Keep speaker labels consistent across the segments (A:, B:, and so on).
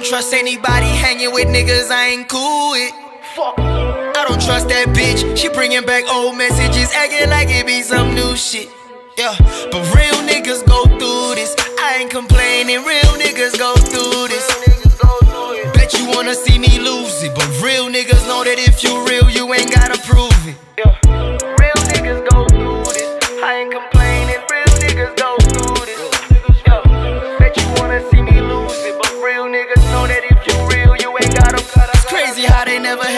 A: don't trust anybody hanging with niggas I ain't cool with. Fuck. I don't trust that bitch. She bringing back old messages, acting like it be some new shit. Yeah, but real niggas go through this. I ain't complaining. Real niggas go through this. Bet you wanna see me lose it, but real niggas know that if you real,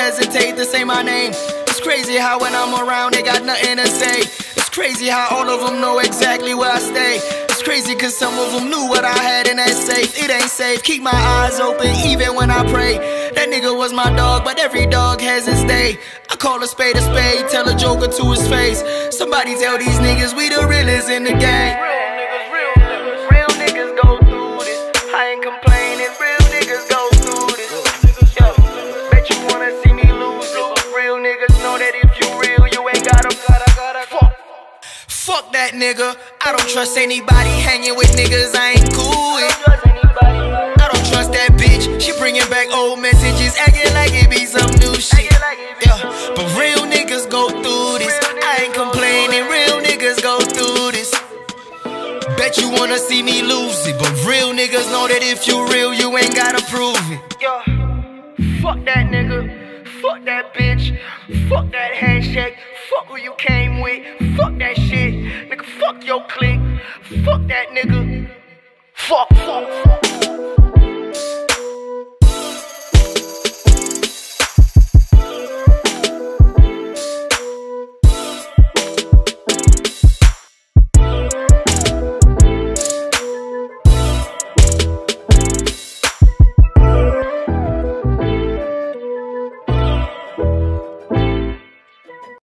A: hesitate to say my name. It's crazy how when I'm around, they got nothing to say. It's crazy how all of them know exactly where I stay. It's crazy cause some of them knew what I had in that safe. It ain't safe, keep my eyes open even when I pray. That nigga was my dog, but every dog has its day. I call a spade a spade, tell a joker to his face. Somebody tell these niggas we the realest in the game. Know that if you real, you ain't gotta, gotta, gotta, fuck. Fuck that nigga. I don't trust anybody hanging with niggas I ain't cool with. I don't trust that bitch. She bringing back old messages, acting like it be some new shit. Yeah, but real niggas go through this. I ain't complaining. Real niggas go through this. Bet you wanna see me lose it, but real niggas know that if you real, you ain't gotta prove it. Yeah, fuck that nigga. Fuck that bitch. Fuck that handshake. Fuck who you came with. Fuck that shit. Nigga, fuck your clique. Fuck that nigga. Fuck, fuck, fuck.